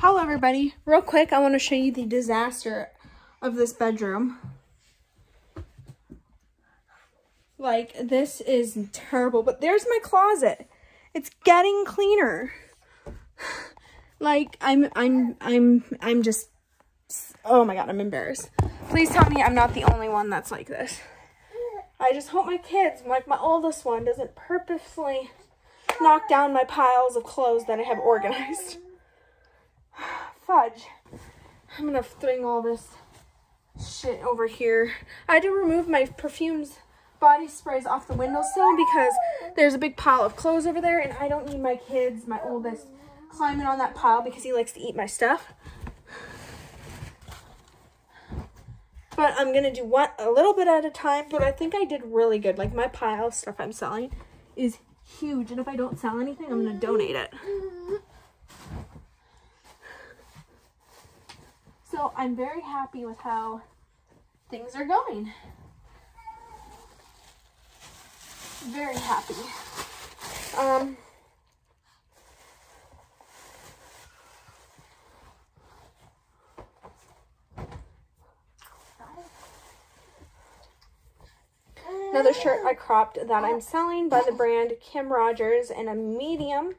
Hello everybody. Real quick, I want to show you the disaster of this bedroom. Like, this is terrible, but there's my closet. It's getting cleaner. Like, I'm, I'm, I'm, I'm just, oh my god, I'm embarrassed. Please tell me I'm not the only one that's like this. I just hope my kids, like my oldest one, doesn't purposely knock down my piles of clothes that I have organized. Fudge. I'm gonna throw all this shit over here. I had to remove my perfumes body sprays off the windowsill because there's a big pile of clothes over there and I don't need my kids, my oldest, climbing on that pile because he likes to eat my stuff. But I'm gonna do one a little bit at a time, but I think I did really good. Like my pile of stuff I'm selling is huge and if I don't sell anything, I'm gonna donate it. So I'm very happy with how things are going. Very happy. Um, Another shirt I cropped that I'm selling by the brand Kim Rogers in a medium.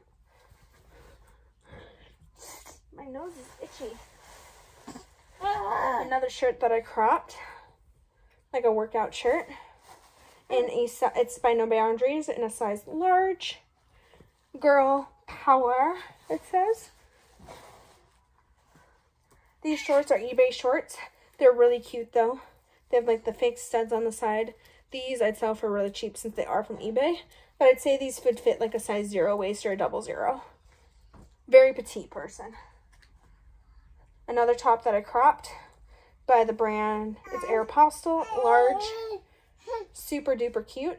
My nose is itchy. Another shirt that I cropped, like a workout shirt. In a, it's by No Boundaries in a size large. Girl power, it says. These shorts are eBay shorts. They're really cute though. They have like the fake studs on the side. These I'd sell for really cheap since they are from eBay. But I'd say these would fit like a size zero waist or a double zero. Very petite person. Another top that I cropped by the brand It's Aeropostale, large, super duper cute.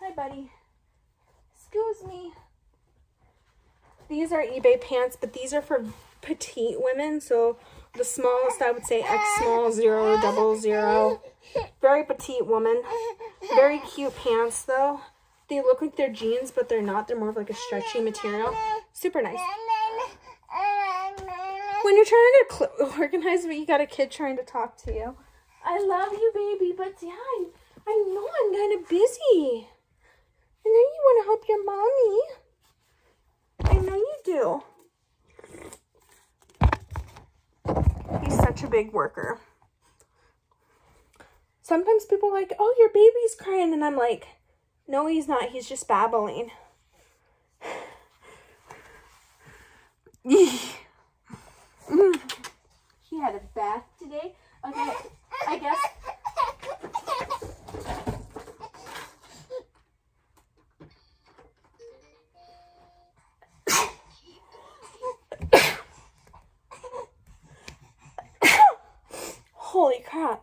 Hi, buddy. Excuse me. These are eBay pants, but these are for petite women. So the smallest, I would say X small, zero, double zero. Very petite woman. Very cute pants, though. They look like they're jeans, but they're not. They're more of like a stretchy material. Super nice. When you're trying to organize, but you got a kid trying to talk to you. I love you, baby, but yeah, I, know I'm kind of busy. I know you want to help your mommy. Do. He's such a big worker. Sometimes people like, oh, your baby's crying. And I'm like, no, he's not. He's just babbling. he had a bath today. Okay. I guess. Holy crap.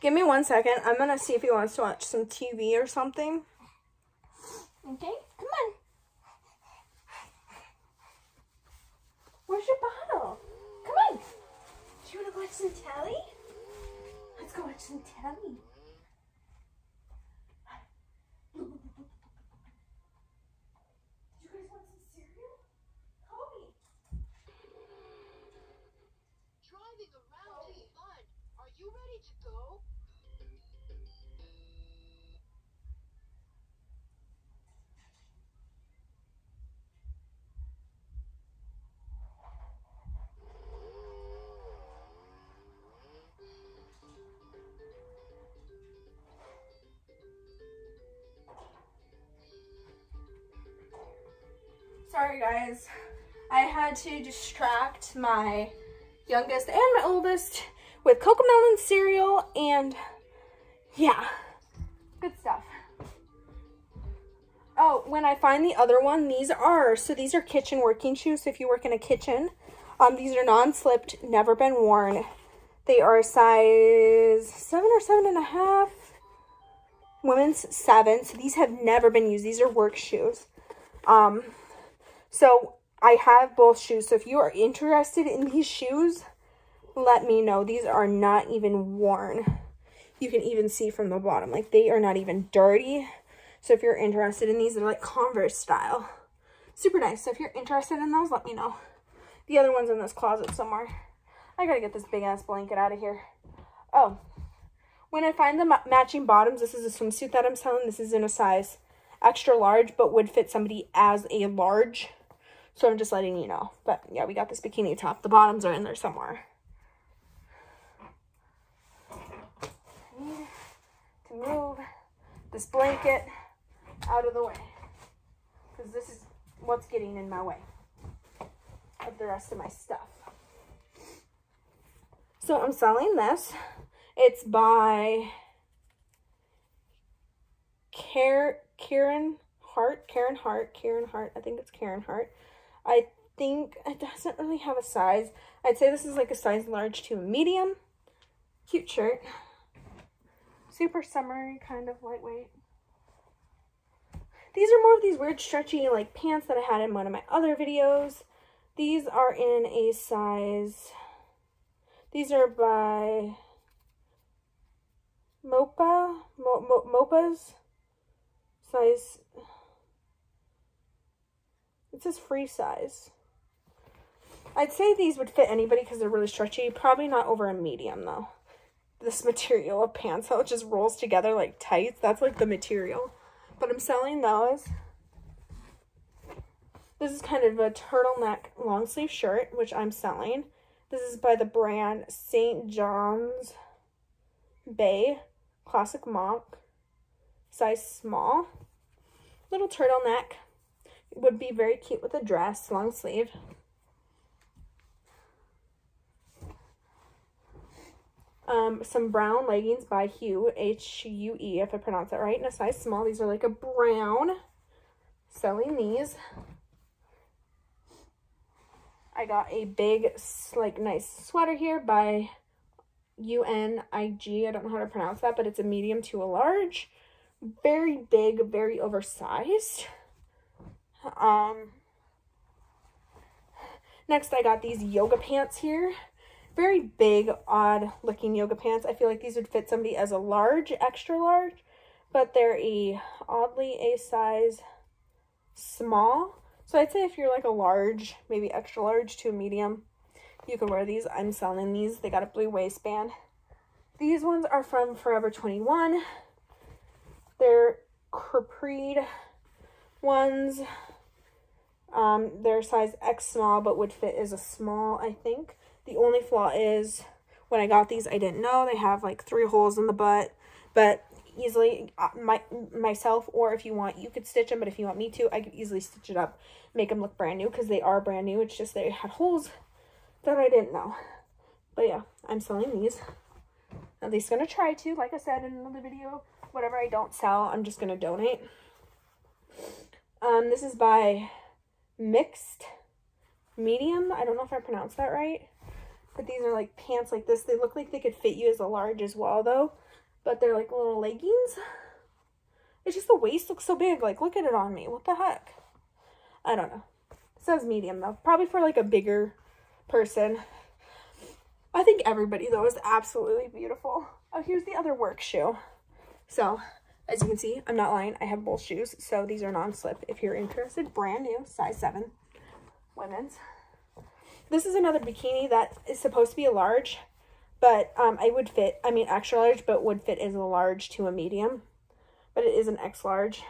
Give me one second. I'm going to see if he wants to watch some TV or something. To distract my youngest and my oldest with Cocomelon cereal and yeah, Good stuff. Oh, when I find the other one, these are, so these are kitchen working shoes. So if you work in a kitchen, um, these are non-slipped, never been worn. They are a size seven or seven and a half. Women's seven. So these have never been used. These are work shoes. Um, so I have both shoes. So if you are interested in these shoes, let me know. These are not even worn. You can even see from the bottom. Like they are not even dirty. So if you're interested in these, they're like Converse style. Super nice. So if you're interested in those, let me know. The other one's in this closet somewhere. I gotta get this big ass blanket out of here. Oh, when I find the matching bottoms, this is a swimsuit that I'm selling. This is in a size extra large, but would fit somebody as a large. So I'm just letting you know. But yeah, we got this bikini top. The bottoms are in there somewhere. To move this blanket out of the way. Because this is what's getting in my way of the rest of my stuff. So I'm selling this. It's by Karen Hart, Karen Hart, Karen Hart. I think it's Karen Hart. I think it doesn't really have a size. I'd say this is like a size large to medium. Cute shirt. Super summery, kind of lightweight. These are more of these weird stretchy like pants that I had in one of my other videos. These are in a size, these are by Mopa, Mo, Mo, Mopa's size, it says free size. I'd say these would fit anybody because they're really stretchy. Probably not over a medium though. This material of pants, how it just rolls together like tights. That's like the material. But I'm selling those. This is kind of a turtleneck long sleeve shirt, which I'm selling. This is by the brand St. John's Bay Classic Mock. Size small. Little turtleneck. Would be very cute with a dress, long sleeve. um, some brown leggings by Hue, H-U-E, if I pronounce it right, in a size small. These are like a brown. Selling these. I got a big, like, nice sweater here by U-N-I-G. I don't know how to pronounce that, but it's a medium to a large. Very big, very oversized. Um, next, I got these yoga pants here very big, odd looking yoga pants. I feel like these would fit somebody as a large, extra large, but they're a oddly a size small. So I'd say if you're like a large, maybe extra large to a medium, you can wear these. I'm selling these. They got a blue waistband. These ones are from Forever 21. They're capried ones. Um, they're size X small, but would fit as a small, I think. The only flaw is when I got these, I didn't know. They have like three holes in the butt, but easily uh, my myself or if you want you could stitch them but if you want me to i could easily stitch it up make them look brand new because they are brand new. It's just they had holes that i didn't know. But yeah i'm selling these. At least gonna try to like i said in another video whatever i don't sell i'm just gonna donate. Um this is by mixed medium i don't know if i pronounced that right but these are like pants like this. They look like they could fit you as a large as well though. But they're like little leggings. It's just the waist looks so big. Like look at it on me. What the heck? I don't know. It says medium though. Probably for like a bigger person. I think everybody though is absolutely beautiful. Oh, here's the other work shoe. So as you can see, I'm not lying. I have both shoes. So these are non-slip. If you're interested, brand new, size 7, women's. This is another bikini that is supposed to be a large, but um, I would fit, I mean extra large, but would fit as a large to a medium. But it is an X large.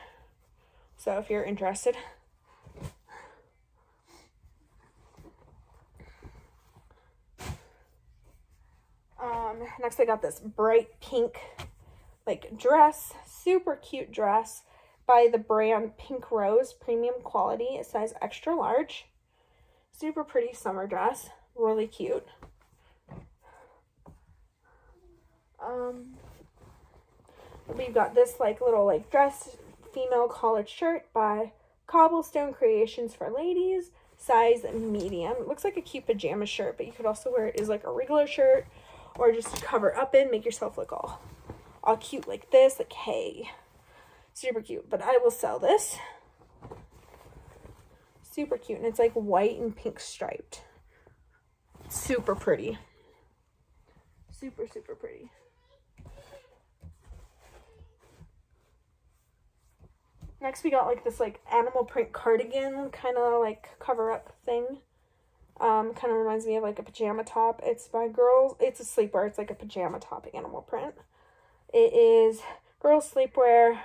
So if you're interested. Um, next I got this bright pink like dress, super cute dress by the brand Pink Rose Premium Quality, size extra large. Super pretty summer dress. Really cute. Um, we've got this like little like dress female collared shirt by Cobblestone Creations for ladies, size medium. It looks like a cute pajama shirt, but you could also wear it as like a regular shirt or just cover up in, make yourself look all, all cute like this, like hey, super cute. But I will sell this. Super cute, and it's like white and pink striped. Super pretty. Super, super pretty. Next we got like this like animal print cardigan kind of like cover up thing. Um, kind of reminds me of like a pajama top. It's by girls. It's a sleepwear. It's like a pajama top animal print. It is girls sleepwear.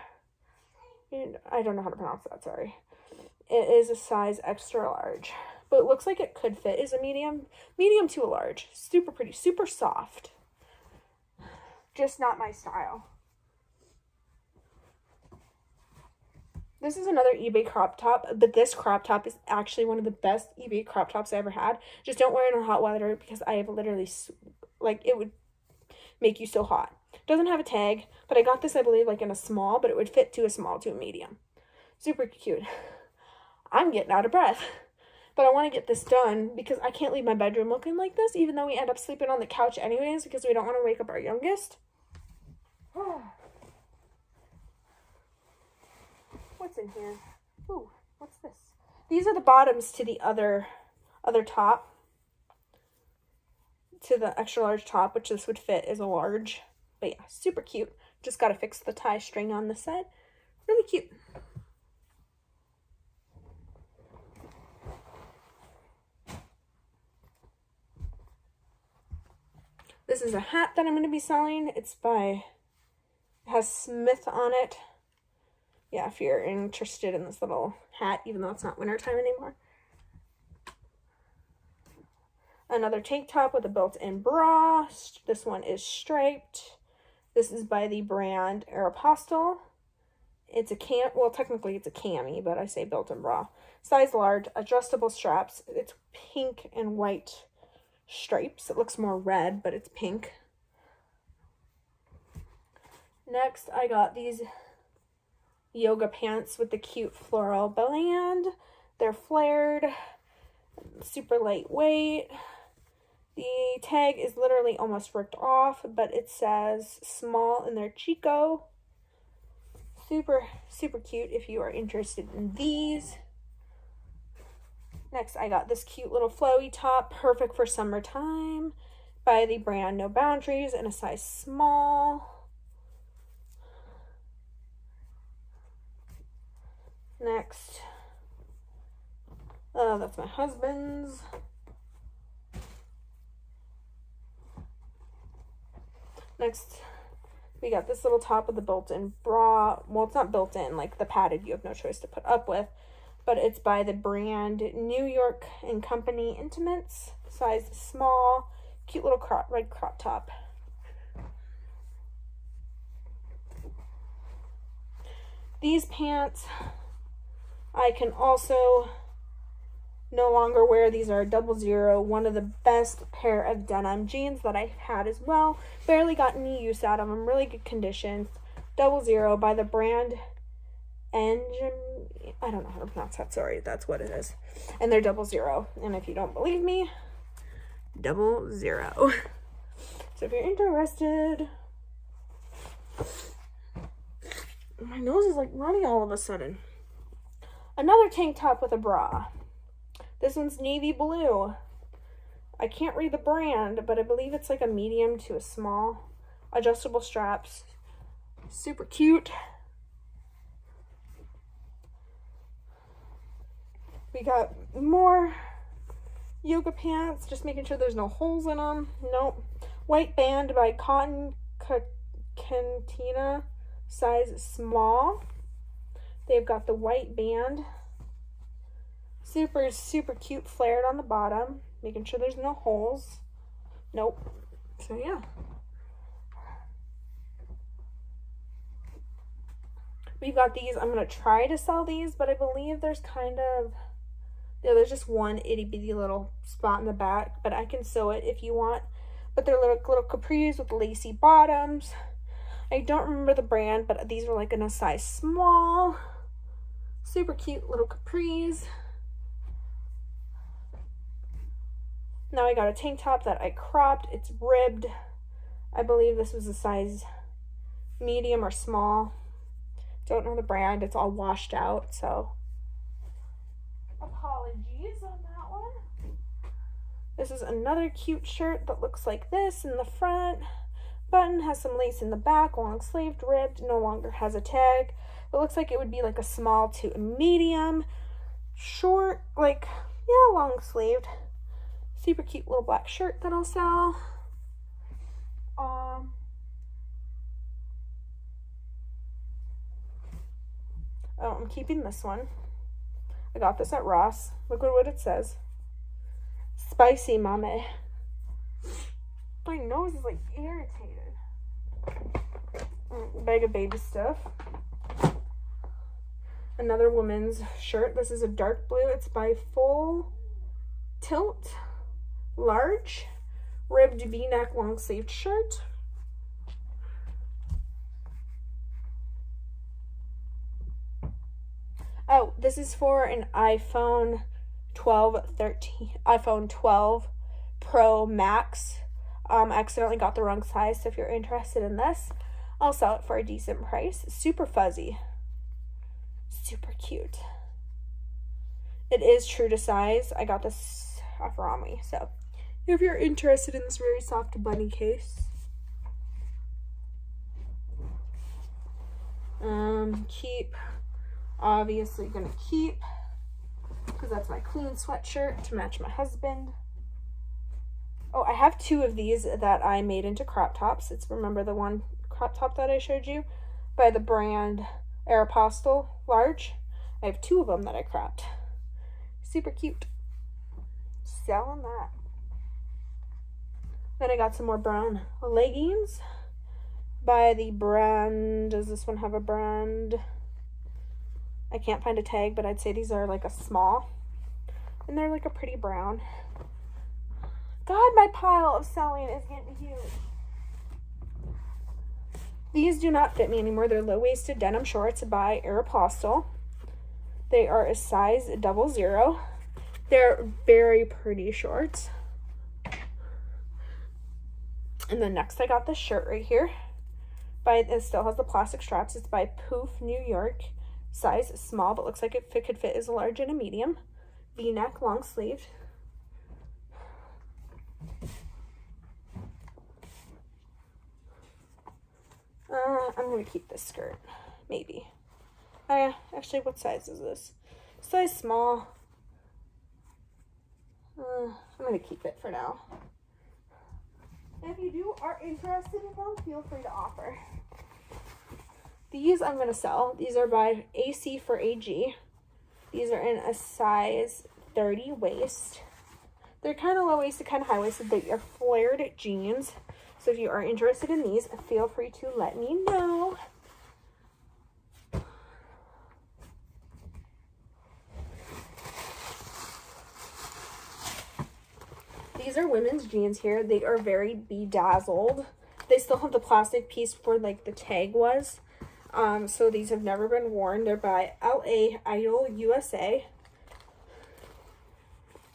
I don't know how to pronounce that. Sorry. It is a size extra large, but looks like it could fit is a medium, medium to a large. Super pretty, super soft. Just not my style. This is another eBay crop top, but this crop top is actually one of the best eBay crop tops I ever had. Just don't wear it in hot weather because I have literally, like, it would make you so hot. Doesn't have a tag, but I got this, I believe, like in a small, but it would fit to a small to a medium. Super cute. I'm getting out of breath. But I want to get this done because I can't leave my bedroom looking like this, even though we end up sleeping on the couch anyways because we don't want to wake up our youngest. What's in here? Ooh, what's this? These are the bottoms to the other other top. To the extra large top, which this would fit as a large. But yeah, super cute. Just got to fix the tie string on the side. Really cute. This is a hat that I'm going to be selling. It's by, it has Smith on it yeah, if you're interested in this little hat, even though it's not wintertime anymore. Another tank top with a built-in bra. This one is striped. This is by the brand Aeropostale. It's a cam, well, technically it's a cami, but I say built-in bra. Size large, adjustable straps. It's pink and white stripes. It looks more red, but it's pink. Next, I got these yoga pants with the cute floral band. They're flared, super lightweight. The tag is literally almost ripped off, but it says small in their Chico. Super, super cute if you are interested in these. Next, I got this cute little flowy top, perfect for summertime, by the brand No Boundaries in a size small. Next, uh, that's my husband's. Next, we got this little top with the built-in bra. Well, it's not built-in, like the padded you have no choice to put up with. But it's by the brand New York and Company Intimates. Size small. Cute little crop, red crop top. These pants I can also no longer wear. These are double zero, one of the best pair of denim jeans that I've had as well. Barely got any use out of them, really good condition. Double zero by the brand Engine. I don't know how to pronounce that. Sorry, that's what it is. And they're double zero. And if you don't believe me, double zero. So if you're interested, my nose is like running all of a sudden. Another tank top with a bra. This one's navy blue. I can't read the brand, but I believe it's like a medium to a small. Adjustable straps. Super cute. We got more yoga pants, just making sure there's no holes in them. Nope. White band by Cotton Cantina, size small. They've got the white band. Super, super cute flared on the bottom. Making sure there's no holes. Nope. So yeah. We've got these. I'm going to try to sell these, but I believe there's kind of, yeah, there's just one itty bitty little spot in the back, but I can sew it if you want. But they're little, little capris with lacy bottoms. I don't remember the brand, but these were like in a size small. Super cute little capris. Now I got a tank top that I cropped. It's ribbed. I believe this was a size medium or small. Don't know the brand. It's all washed out, so apologies on that one. This is another cute shirt that looks like this in the front. Button has some lace in the back, long sleeved, ribbed, no longer has a tag. It looks like it would be like a small to a medium, short, like, yeah, long sleeved. Super cute little black shirt that I'll sell. Um, oh, I'm keeping this one. I got this at Ross. Look at what it says. Spicy mame. My nose is like irritated. Mm, bag of baby stuff. Another woman's shirt. This is a dark blue. It's by Full Tilt. Large. Ribbed v-neck long sleeved shirt. Oh, this is for an iPhone 12, 13, iPhone 12 Pro Max. Um, I accidentally got the wrong size, so if you're interested in this, I'll sell it for a decent price. Super fuzzy. Super cute. It is true to size. I got this off Romwe, so if you're interested in this very soft bunny case. Um, keep, obviously gonna keep, because that's my clean sweatshirt to match my husband. Oh, I have two of these that I made into crop tops. It's, remember the one crop top that I showed you? By the brand Aeropostale Large. I have two of them that I cropped. Super cute. Selling that. Then I got some more brown leggings by the brand. Does this one have a brand? I can't find a tag, but I'd say these are like a small. And they're like a pretty brown. God, my pile of selling is getting huge. These do not fit me anymore. They're low-waisted denim shorts by Aeropostale. They are a size double zero. They're very pretty shorts. And then next I got this shirt right here. By It still has the plastic straps. It's by Poof New York. Size small, but looks like it could fit as a large and a medium. V-neck, long sleeved. Uh, I'm going to keep this skirt. Maybe. Uh, actually, what size is this? Size small. Uh, I'm going to keep it for now. If you do are interested in them, feel free to offer. These I'm going to sell. These are by AC for AG. These are in a size 30 waist. They're kind of low-waisted, kind of high-waisted. They are flared jeans. So if you are interested in these, feel free to let me know. These are women's jeans here. They are very bedazzled. They still have the plastic piece where like the tag was. Um, so these have never been worn. They're by LA Idol USA.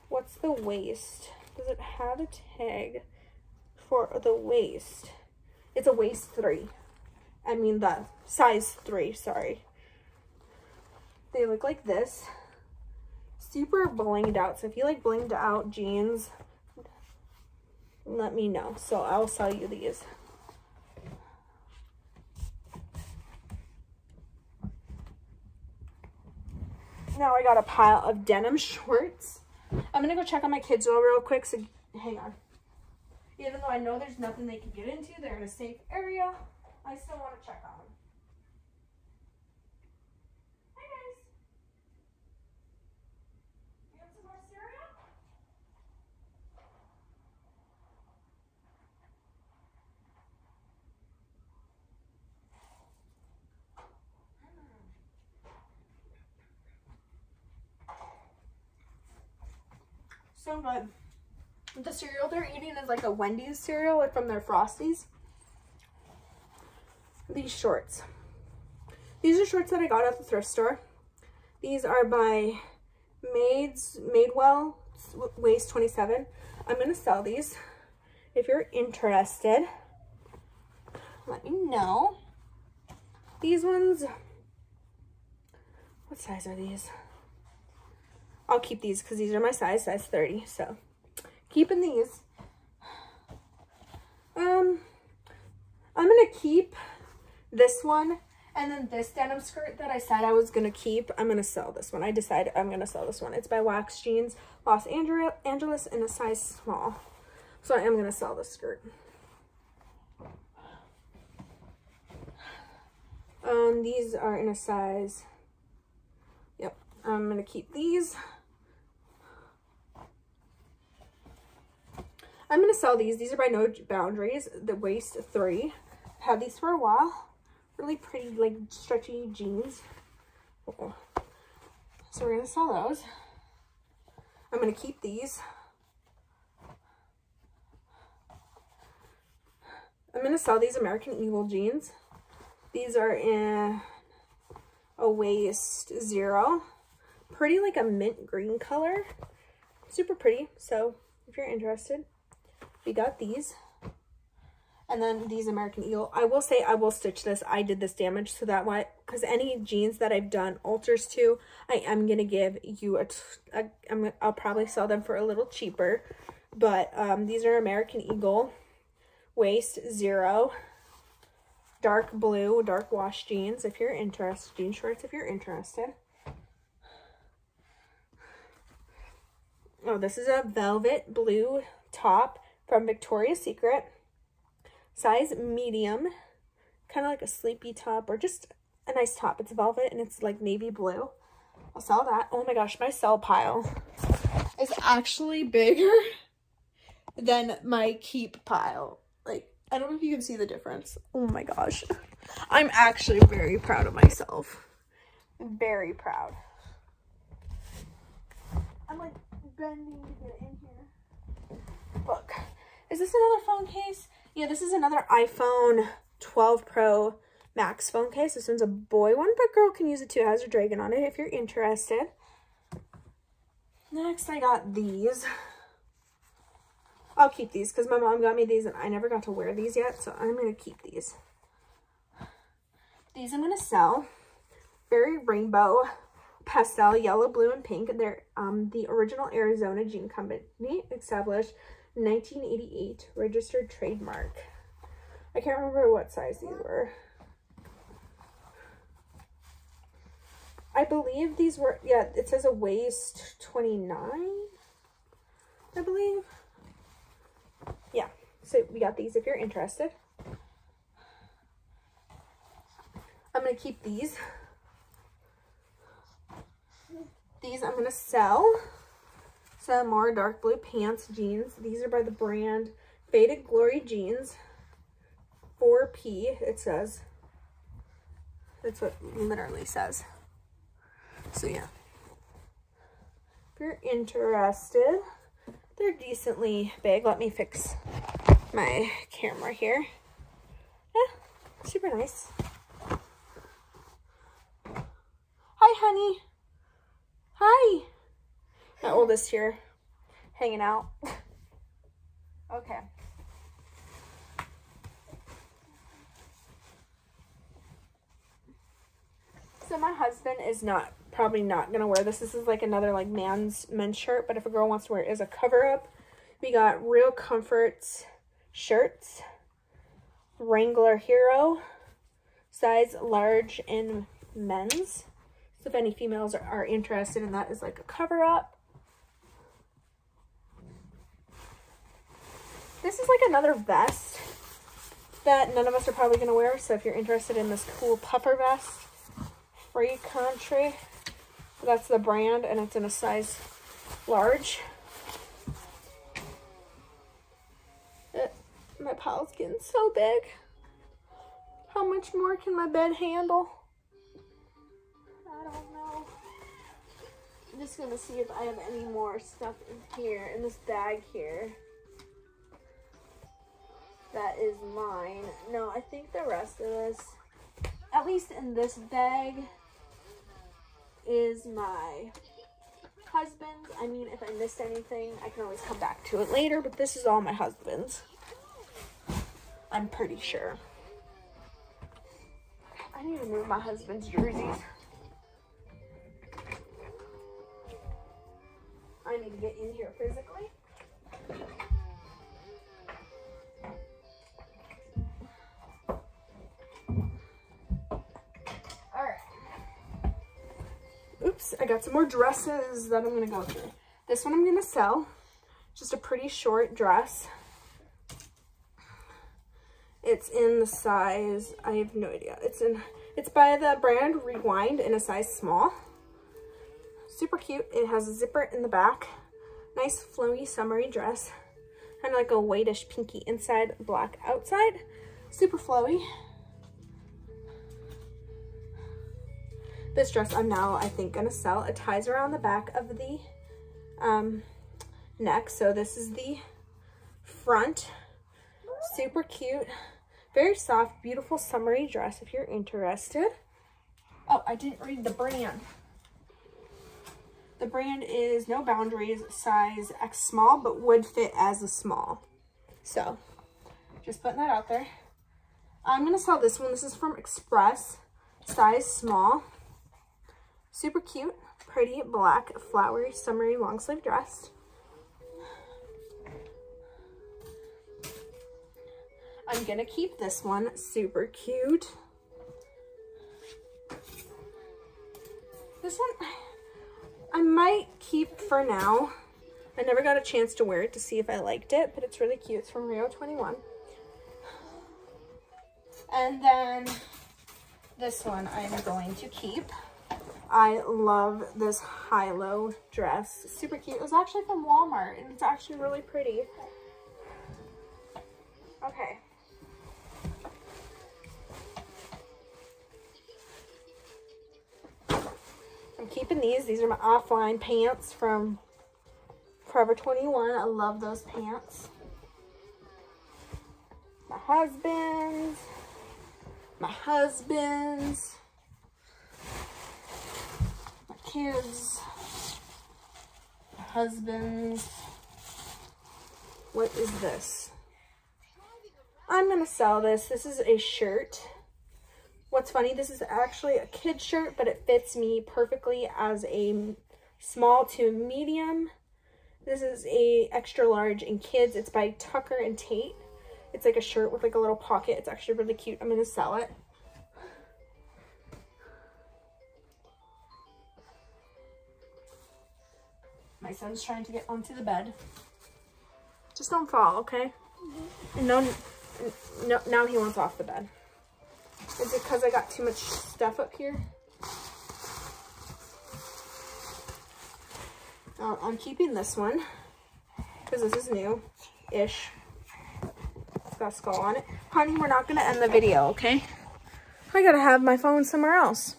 What's the waist? Does it have a tag for the waist? It's a waist three. I mean the size three, sorry. They look like this. Super blinged out. So if you like blinged out jeans, let me know. So I'll sell you these. Now I got a pile of denim shorts. I'm going to go check on my kids real quick. So hang on. Even though I know there's nothing they can get into, they're in a safe area. I still want to check on them. So good. The cereal they're eating is like a Wendy's cereal, like from their Frosties. these shorts. These are shorts that I got at the thrift store. These are by Maids, Madewell, waist 27. I'm going to sell these. If you're interested, let me know. These ones, what size are these? I'll keep these because these are my size, size 30. So keeping these. Um, I'm going to keep this one and then this denim skirt that I said I was going to keep, I'm going to sell this one. I decided I'm going to sell this one. It's by Wax Jeans, Los Angeles in a size small. So I am going to sell this skirt. Um, these are in a size, yep, I'm going to keep these. I'm going to sell these. These are by No Boundaries, the waist three. Had these for a while. Really pretty, like, stretchy jeans. So we're going to sell those. I'm going to keep these. I'm going to sell these American Eagle jeans. These are in a waist zero. Pretty like a mint green color. Super pretty. So if you're interested, we got these. And then these American Eagle. I will say I will stitch this. I did this damage so that why because any jeans that I've done alters to, I am going to give you a, a I'm, I'll probably sell them for a little cheaper. But um, these are American Eagle waist zero dark blue dark wash jeans if you're interested jean shorts if you're interested oh this is a velvet blue top from Victoria's Secret. Size medium. Kind of like a sleepy top or just a nice top. It's velvet and it's like navy blue. I'll sell that. Oh my gosh, my sell pile is actually bigger than my keep pile. Like, I don't know if you can see the difference. Oh my gosh. I'm actually very proud of myself. Very proud. I'm like bending to get in here. Look. Is this another phone case? Yeah, this is another iPhone 12 Pro Max phone case. This one's a boy one, but girl can use it too. It has a dragon on it if you're interested. Next, I got these. I'll keep these because my mom got me these and I never got to wear these yet. So I'm going to keep these. These I'm going to sell. Very rainbow pastel, yellow, blue, and pink. They're um, the original Arizona Jean Company established 1988 registered trademark. I can't remember what size these were. I believe these were, yeah, it says a waist 29, I believe. Yeah, so we got these if you're interested. I'm going to keep these. These I'm going to sell some more dark blue pants jeans. These are by the brand Faded Glory Jeans. 4P, it says. That's what literally says. So yeah. If you're interested, they're decently big. Let me fix my camera here. Yeah, super nice. Hi, honey. Hi my oldest here hanging out. okay. So my husband is not probably not gonna wear this. This is like another like man's men's shirt, but if a girl wants to wear it as a cover up, we got Real Comforts shirts, Wrangler Hero, size large in men's. So if any females are, are interested in that is like a cover up. This is like another vest that none of us are probably going to wear. So if you're interested in this cool puffer vest, Free Country, that's the brand and it's in a size large. It, my pile's getting so big. How much more can my bed handle? I don't know. I'm just going to see if I have any more stuff in here, in this bag here that is mine. No, I think the rest of this at least in this bag, is my husband's. I mean, if I missed anything, I can always come back to it later, but this is all my husband's. I'm pretty sure. I need to move my husband's jerseys. I need to get in here physically. I got some more dresses that I'm gonna go through. This one I'm gonna sell. Just a pretty short dress. It's in the size, I have no idea. It's in, it's by the brand Rewind in a size small. Super cute. It has a zipper in the back. Nice flowy summery dress. Kind of like a whitish pinky inside, black outside. Super flowy. This dress I'm now, I think, gonna sell. It ties around the back of the um, neck. So this is the front. Super cute. Very soft, beautiful summery dress if you're interested. Oh, I didn't read the brand. The brand is No Boundaries, size X small, but would fit as a small. So, just putting that out there. I'm going to sell this one. This is from Express, size small. Super cute, pretty black, flowery, summery long sleeve dress. I'm gonna keep this one, super cute. This one, I might keep for now. I never got a chance to wear it to see if I liked it, but it's really cute. It's from Rue 21. And then this one I'm going to keep. I love this high-low dress. Super cute. It was actually from Walmart, and it's actually really pretty. Okay. I'm keeping these. These are my offline pants from Forever 21. I love those pants. My husband's. My husband's kids, husbands. What is this? I'm going to sell this. This is a shirt. What's funny, this is actually a kid shirt, but it fits me perfectly as a small to medium. This is a extra large in kids. It's by Tucker and Tate. It's like a shirt with like a little pocket. It's actually really cute. I'm going to sell it. My son's trying to get onto the bed. Just don't fall, okay? Mm -hmm. No, no, now he wants off the bed. Is it because I got too much stuff up here? Uh, I'm keeping this one because this is new-ish. It's got a skull on it. Honey, we're not going to end the video, okay? I got to have my phone somewhere else.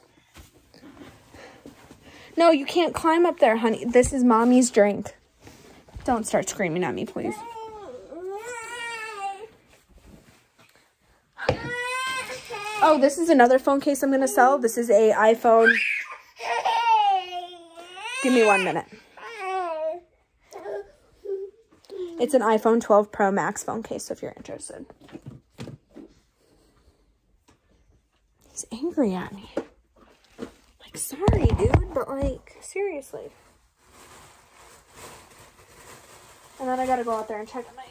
No, you can't climb up there, honey. This is mommy's drink. Don't start screaming at me, please. Oh, this is another phone case I'm going to sell. This is a iPhone. Give me one minute. It's an iPhone 12 Pro Max phone case, if you're interested. He's angry at me sorry, dude, but like, seriously. And then I gotta go out there and check on my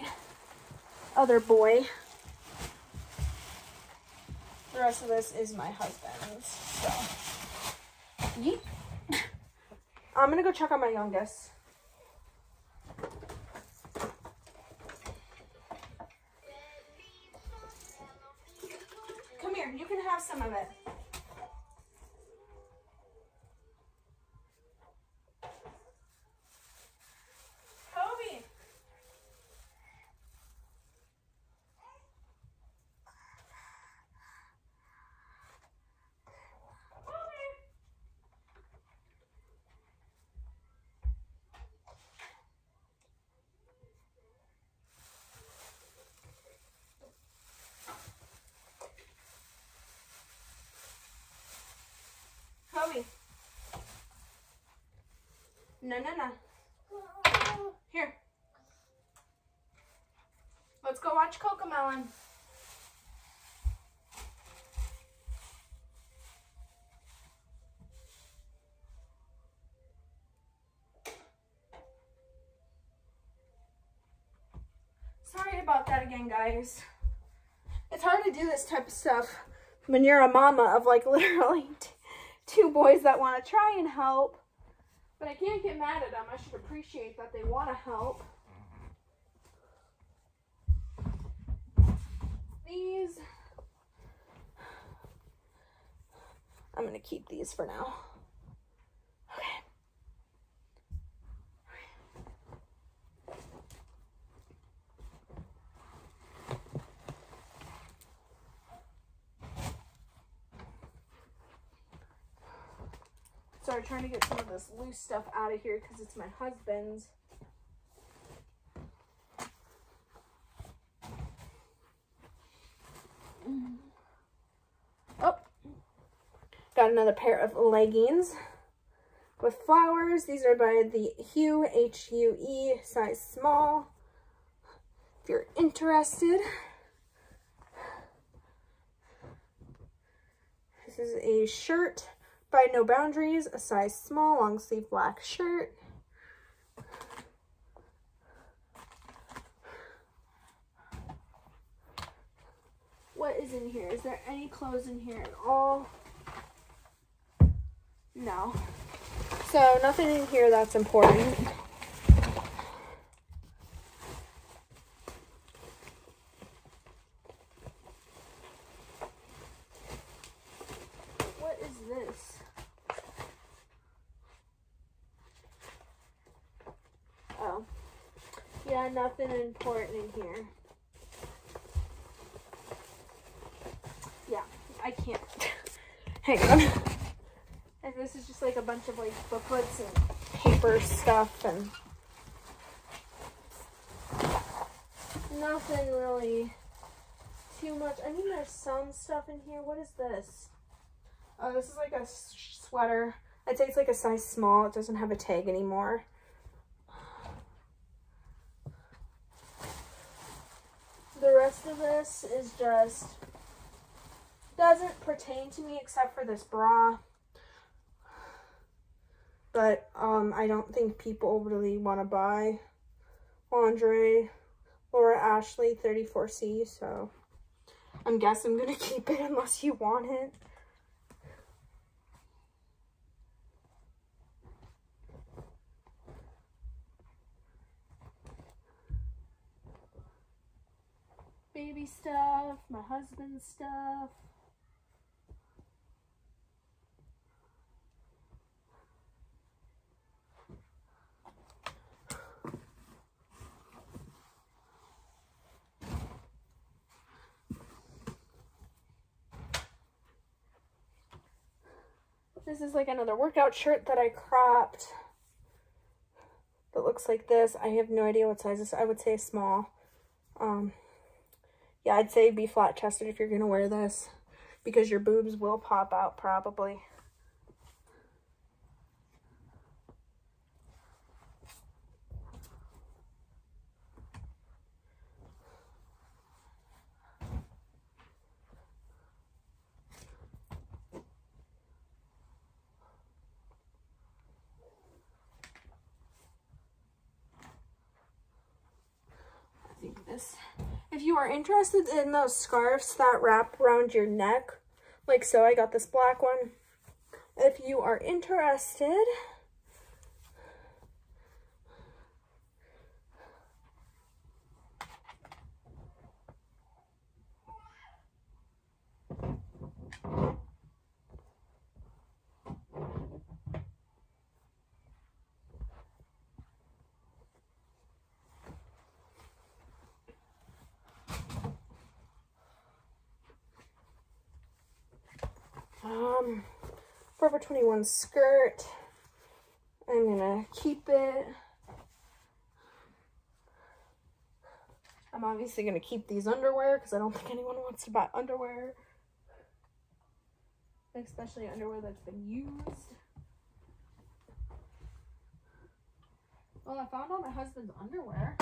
other boy. The rest of this is my husband's, so. Yeet. I'm gonna go check on my youngest. Come here, you can have some of it. No, no, no. Here. Let's go watch Cocomelon. Sorry about that again, guys. It's hard to do this type of stuff when you're a mama of like literally two boys that want to try and help. But I can't get mad at them. I should appreciate that they want to help. These, I'm going to keep these for now. Okay. Sorry, trying to get some of this loose stuff out of here because it's my husband's. Oh, got another pair of leggings with flowers. These are by the Hue, H-U-E, size small. If you're interested. This is a shirt by No Boundaries, a size small, long sleeve black shirt. What is in here? Is there any clothes in here at all? No. So nothing in here that's important. What is this? Oh. Yeah, nothing important in here. Yeah, I can't. Hang on. And this is just like a bunch of like booklets and paper stuff and nothing really too much. I mean, there's some stuff in here. What is this? Oh, this is like a sweater. I'd say it's like a size small. It doesn't have a tag anymore. Rest of this is just doesn't pertain to me except for this bra. But um, I don't think people really want to buy lingerie. Laura Ashley 34C, so I'm guessing I'm going to keep it unless you want it. Baby stuff, my husband's stuff. This is like another workout shirt that I cropped. That looks like this. I have no idea what size this. I would say small. Um, yeah, I'd say be flat chested if you're gonna wear this because your boobs will pop out probably. I think this. If you are interested in those scarves that wrap around your neck, like so, I got this black one. If you are interested, um, Forever 21 skirt. I'm gonna keep it. I'm obviously gonna keep these underwear because I don't think anyone wants to buy underwear. especially underwear that's been used. Well, I found all my husband's underwear.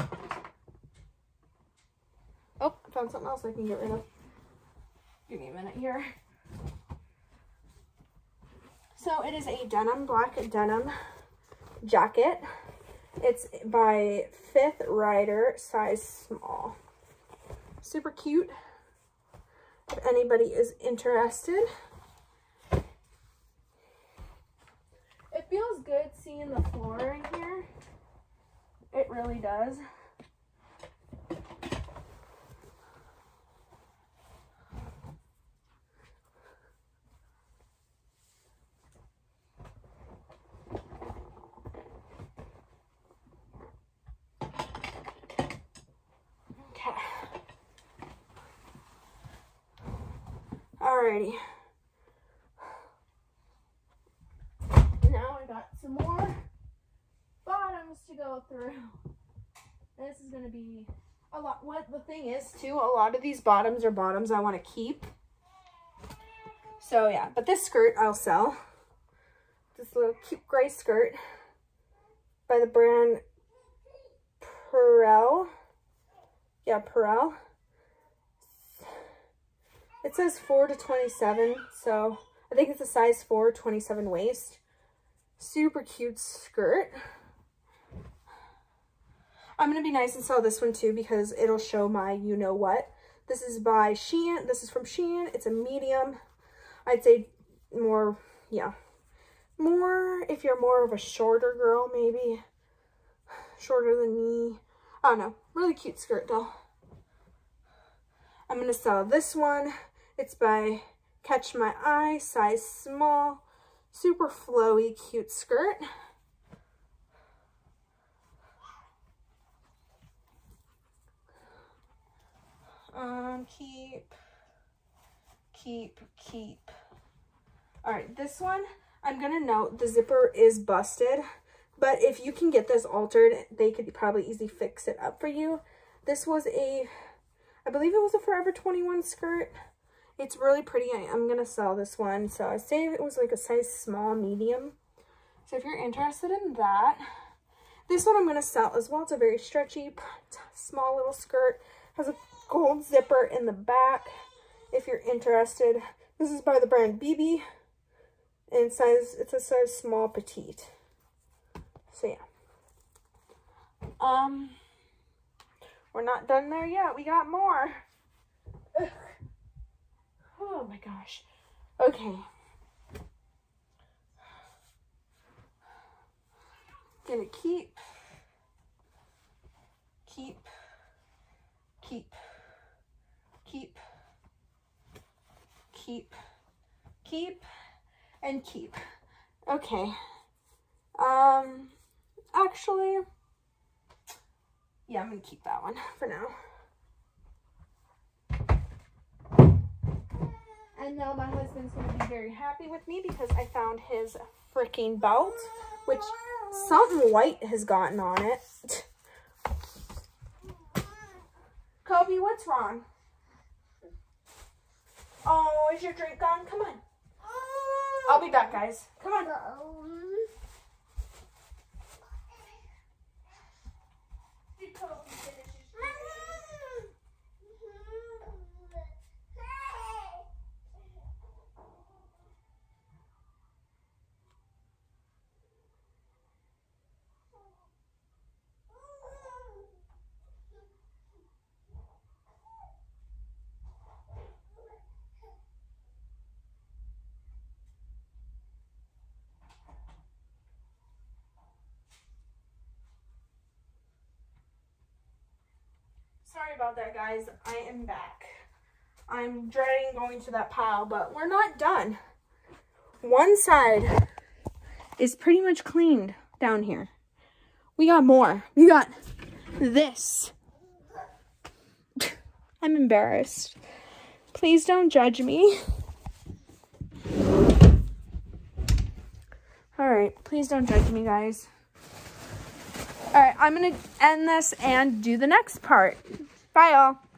Oh, I found something else I can get rid of. Give me a minute here. So it is a denim, black denim jacket. It's by Fifth Rider, size small. Super cute. If anybody is interested. It feels good seeing the floor in here. It really does. Alrighty. Now I got some more bottoms to go through. This is going to be a lot. What the thing is, too, a lot of these bottoms are bottoms I want to keep. So, yeah. But this skirt I'll sell. This little cute gray skirt by the brand Perel. Yeah, Perel. It says 4 to 27, so I think it's a size 4, 27 waist. Super cute skirt. I'm going to be nice and sell this one too because it'll show my you-know-what. This is by Shein. This is from Shein. It's a medium. I'd say more, yeah, more if you're more of a shorter girl, maybe. Shorter than me. I don't know. Really cute skirt though. I'm going to sell this one. It's by Catch My Eye, size small, super flowy, cute skirt. Um, keep, keep, keep. All right, this one, I'm to note the zipper is busted, but if you can get this altered, they could probably easily fix it up for you. This was a, I believe it was a Forever 21 skirt. It's really pretty. I, am going to sell this one. So I say it was like a size small, medium. So if you're interested in that, this one I'm going to sell as well. It's a very stretchy, small little skirt. Has a gold zipper in the back if you're interested. This is by the brand BB. And size, it's a size small petite. So yeah. Um, we're not done there yet. We got more. Ugh. Oh my gosh. Okay. Gonna keep, keep, keep, keep, keep, keep, and keep. Okay. Um, actually, yeah, I'm gonna keep that one for now. And now my husband's going to be very happy with me because I found his freaking belt, which something white has gotten on it. Kobe, what's wrong? Oh, is your drink gone? Come on. I'll be back, guys. Come on. Sorry about that, guys. I am back. I'm dreading going to that pile, but we're not done. One side is pretty much cleaned down here. We got more. We got this. I'm embarrassed. Please don't judge me. All right, please don't judge me, guys. All right, I'm going to end this and do the next part. Bye, y'all.